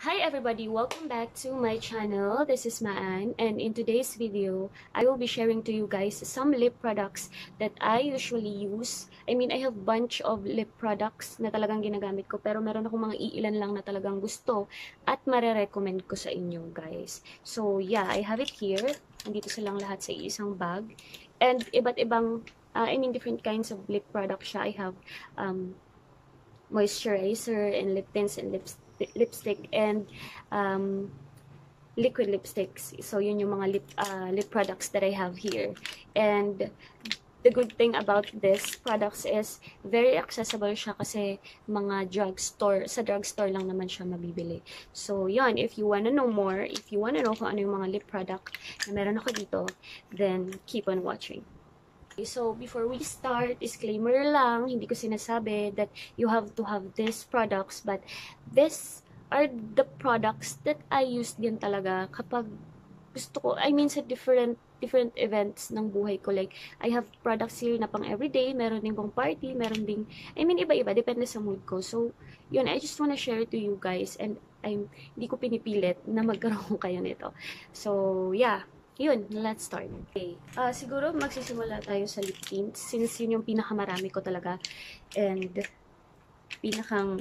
Hi everybody! Welcome back to my channel. This is Maan and in today's video, I will be sharing to you guys some lip products that I usually use. I mean, I have bunch of lip products na talagang ginagamit ko pero meron akong mga iilan lang na talagang gusto at marerecommend ko sa inyo guys. So yeah, I have it here. Nandito silang lahat sa isang bag. And iba't ibang, uh, I mean different kinds of lip products siya. I have um, moisturizer and lip tints and lipstick lipstick and um, liquid lipsticks. So, yun yung mga lip, uh, lip products that I have here. And, the good thing about this products is very accessible siya kasi mga drugstore, sa drugstore lang naman siya mabibili. So, yun, if you wanna know more, if you wanna know kung ano yung mga lip product na meron ako dito, then keep on watching. So, before we start, disclaimer lang, hindi ko sinasabi that you have to have these products, but this are the products that I use din talaga kapag gusto ko, I mean sa different different events ng buhay ko. Like, I have products here na pang everyday, meron din pang party, meron ding, I mean, iba-iba, depende sa mood ko. So, yun, I just wanna share to you guys and I'm, hindi ko pinipilit na magkaroon kayo nito. So, yeah. Yun, let's start. Okay. Uh, siguro magsisimula tayo sa lip tints since yun yung pinakamarami ko talaga and pinakang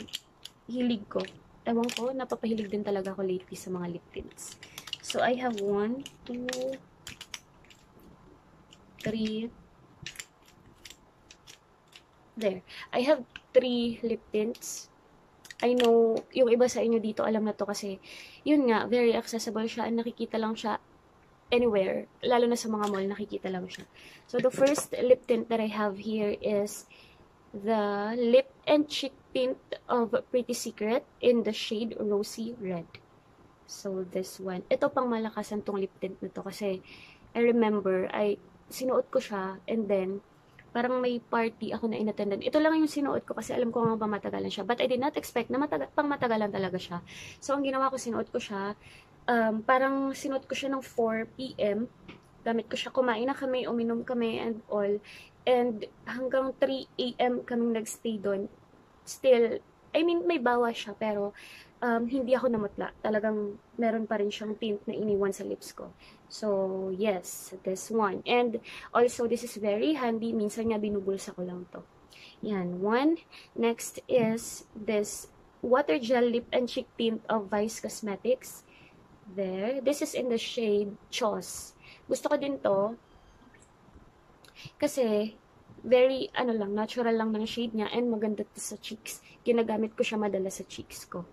hilig ko. Ewan ko, napapahilig din talaga ako lately sa mga lip tints. So, I have one, two, three, there. I have three lip tints. I know, yung iba sa inyo dito alam na to kasi, yun nga, very accessible siya nakikita lang siya anywhere, lalo na sa mga mall, nakikita lang siya. So, the first lip tint that I have here is the Lip and Cheek Tint of Pretty Secret in the shade Rosy Red. So, this one. Ito pang malakasan tong lip tint na to kasi I remember, I sinuot ko siya and then parang may party ako na inattendan. Ito lang yung sinuot ko kasi alam ko nga ba matagalan siya. But I did not expect na mataga pang matagalan talaga siya. So, ang ginawa ko, sinuot ko siya um, parang sinuot ko siya ng 4 p.m. Gamit ko siya, kumain na kami, uminom kami and all. And hanggang 3 a.m. kaming nagstay doon. Still, I mean, may bawa siya, pero um, hindi ako namutla. Talagang meron pa rin siyang tint na iniwan sa lips ko. So, yes, this one. And also, this is very handy. Minsan nga binubulsa ko lang to. Yan, one. Next is this water gel lip and cheek tint of Vice Cosmetics there. This is in the shade Chos. Gusto ko din to. Kasi, very, ano lang, natural lang ng shade niya and maganda to sa cheeks. Ginagamit ko siya madalas sa cheeks ko.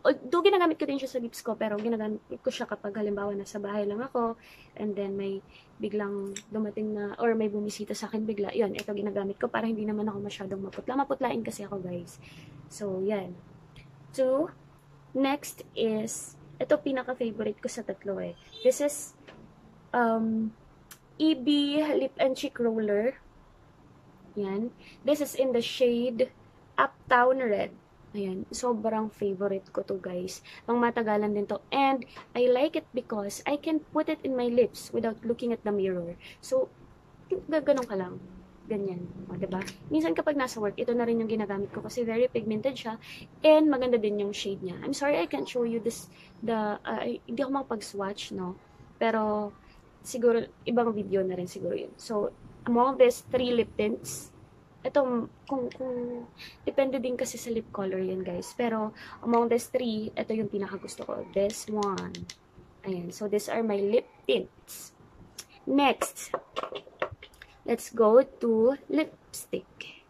Although, ginagamit ko din siya sa lips ko, pero ginagamit ko siya kapag halimbawa nasa bahay lang ako, and then may biglang dumating na, or may bumisita sa akin bigla, yun, ito ginagamit ko para hindi naman ako masyadong maputla. Maputlain kasi ako, guys. So, yan. Two, next is ito pinaka-favorite ko sa tatlo eh. This is um, EB Lip and Cheek Roller. Yan. This is in the shade Uptown Red. Ayan. Sobrang favorite ko to guys. Pang matagalan din to. And I like it because I can put it in my lips without looking at the mirror. So, gaganong ka lang ganyan. O, ba diba? Minsan kapag nasa work, ito na rin yung ginagamit ko kasi very pigmented siya and maganda din yung shade niya. I'm sorry I can't show you this, the, uh, hindi ako makapag-swatch, no? Pero, siguro, ibang video na rin siguro yun. So, among these three lip tints, ito, kung, kung, depende din kasi sa lip color yan, guys. Pero, among these three, ito yung pinaka-gusto ko. This one. Ayan. So, these are my lip tints. Next, Let's go to lipstick.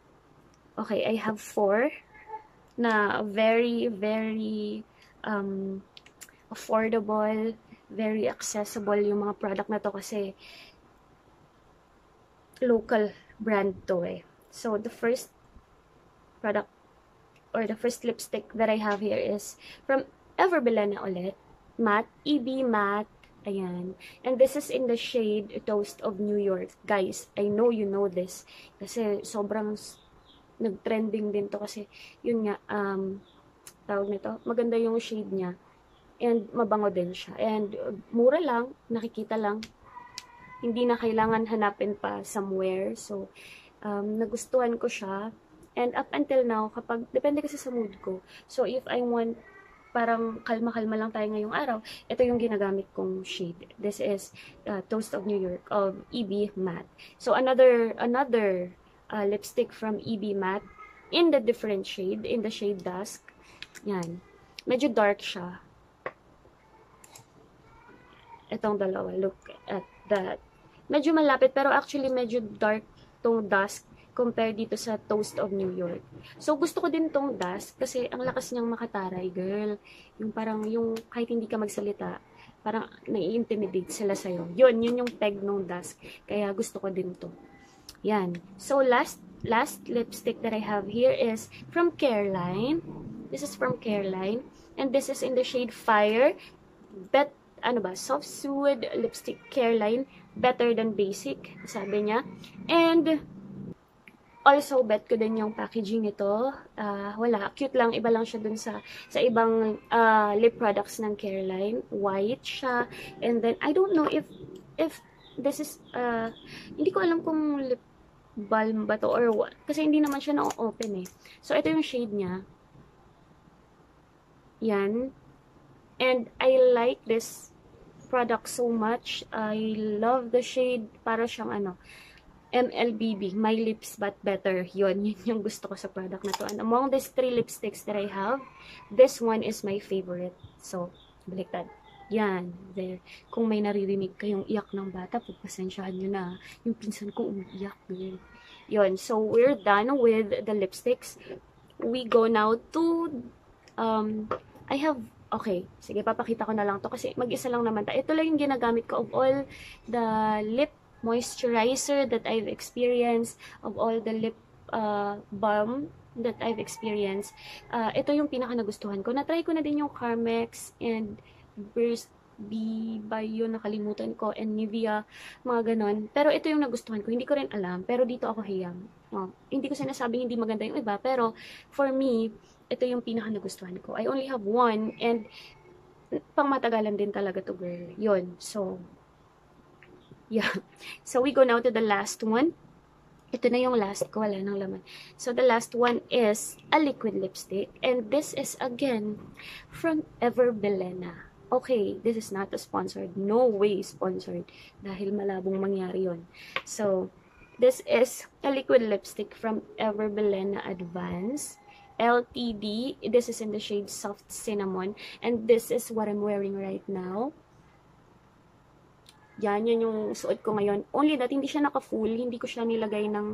Okay, I have four na very, very um, affordable, very accessible yung mga product na to kasi local brand to eh. So, the first product or the first lipstick that I have here is from Everbelena ulit. Matte, EB Matte Ayan. And this is in the shade Toast of New York. Guys, I know you know this. Kasi sobrang nag-trending din to kasi yun nga, um, tawag nito, maganda yung shade niya. And mabango din siya. And uh, mura lang, nakikita lang. Hindi na kailangan hanapin pa somewhere. So, um, nagustuhan ko siya. And up until now, kapag, depende kasi sa mood ko. So, if I want parang kalma-kalma lang tayo ngayong araw, ito yung ginagamit kong shade. This is uh, Toast of New York of EB Matte. So, another, another uh, lipstick from EB Matte in the different shade, in the shade Dusk. Yan. Medyo dark siya. Itong dalawa. Look at that. Medyo malapit, pero actually medyo dark tong Dusk compare dito sa Toast of New York. So, gusto ko din tong Dusk kasi ang lakas niyang makataray, girl. Yung parang, yung kahit hindi ka magsalita, parang nai-intimidate sila sa'yo. Yun, yun yung peg nung Dusk. Kaya gusto ko din to. Yan. So, last, last lipstick that I have here is from Careline. This is from Careline. And this is in the shade Fire. Bet, ano ba, soft suede lipstick Careline. Better than basic, sabi niya. And, Also, bet ko din yung packaging nito. Uh, wala, cute lang. Iba lang siya dun sa, sa ibang uh, lip products ng Careline. White siya. And then, I don't know if, if this is, uh, hindi ko alam kung lip balm ba to or what. Kasi hindi naman siya na-open eh. So, ito yung shade niya. Yan. And I like this product so much. I love the shade. Para siyang ano, MLBB, My Lips But Better. Yun, yun yung gusto ko sa product na to. And among these three lipsticks that I have, this one is my favorite. So, baliktad. Yan, there. Kung may naririnig kayong iyak ng bata, pagpasensyahan nyo na. Yung pinsan ko umiiyak. Yun. yun. So, we're done with the lipsticks. We go now to, um, I have Okay, sige, papakita ko na lang to kasi mag-isa lang naman ta. Ito lang yung ginagamit ko of all the lip moisturizer that I've experienced, of all the lip uh, balm that I've experienced. Uh, ito yung pinaka nagustuhan ko. Na-try ko na din yung Carmex and Burst B ba yun, nakalimutan ko, and Nivea, mga ganon. Pero ito yung nagustuhan ko, hindi ko rin alam, pero dito ako hiyang. Oh, hindi ko sinasabing hindi maganda yung iba, pero for me, ito yung pinaka nagustuhan ko. I only have one, and pang matagalan din talaga to girl. Yun, so, Yeah. So, we go now to the last one. Ito na yung last ko, wala nang laman. So, the last one is a liquid lipstick. And this is, again, from Ever Belena. Okay, this is not a sponsored. No way sponsored. Dahil malabong mangyari yon. So, this is a liquid lipstick from Ever Belena Advance. LTD. This is in the shade Soft Cinnamon. And this is what I'm wearing right now. Yan, yan yung suot ko ngayon. Only that, hindi siya naka-full. Hindi ko siya nilagay ng,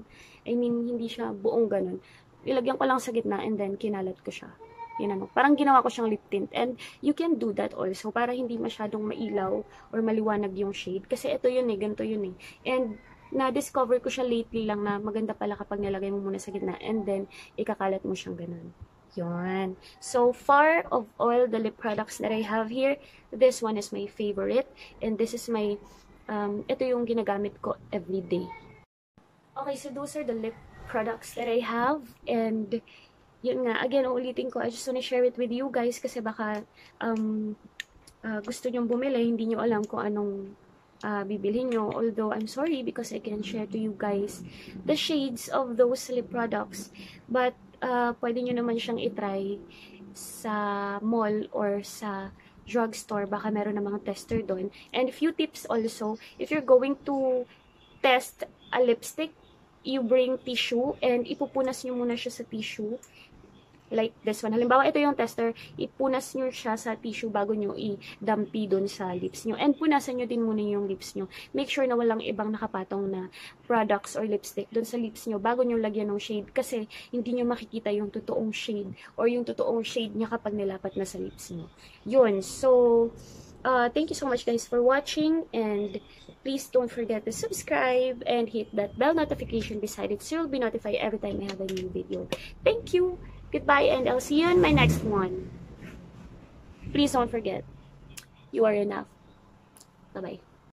I mean, hindi siya buong ganun. Ilagyan ko lang sa gitna and then kinalat ko siya. Yan ano. Parang ginawa ko siyang lip tint. And you can do that also para hindi masyadong mailaw or maliwanag yung shade. Kasi ito yun eh, ganito yun eh. And na-discover ko siya lately lang na maganda pala kapag nilagay mo muna sa gitna and then ikakalat mo siyang ganun. Yun. So far of all the lip products that I have here, this one is my favorite. And this is my um, ito yung ginagamit ko every day. Okay, so those are the lip products that I have. And, yun nga, again, ulitin ko, I just wanna share it with you guys kasi baka um, uh, gusto nyong bumili, hindi nyo alam kung anong uh, bibilhin nyo. Although, I'm sorry because I can share to you guys the shades of those lip products. But, uh, pwede nyo naman siyang itry sa mall or sa drugstore, baka meron ng mga tester doon. And few tips also, if you're going to test a lipstick, you bring tissue and ipupunas nyo muna siya sa tissue like this one. Halimbawa, ito yung tester, ipunas nyo siya sa tissue bago nyo i-dampi dun sa lips nyo. And punasan nyo din muna yung lips nyo. Make sure na walang ibang nakapatong na products or lipstick dun sa lips nyo bago nyo lagyan ng shade kasi hindi nyo makikita yung totoong shade or yung totoong shade niya kapag nilapat na sa lips nyo. Yun. So, uh, thank you so much guys for watching and please don't forget to subscribe and hit that bell notification beside it so you'll be notified every time I have a new video. Thank you! Goodbye and I'll see you in my next one. Please don't forget, you are enough. Bye-bye.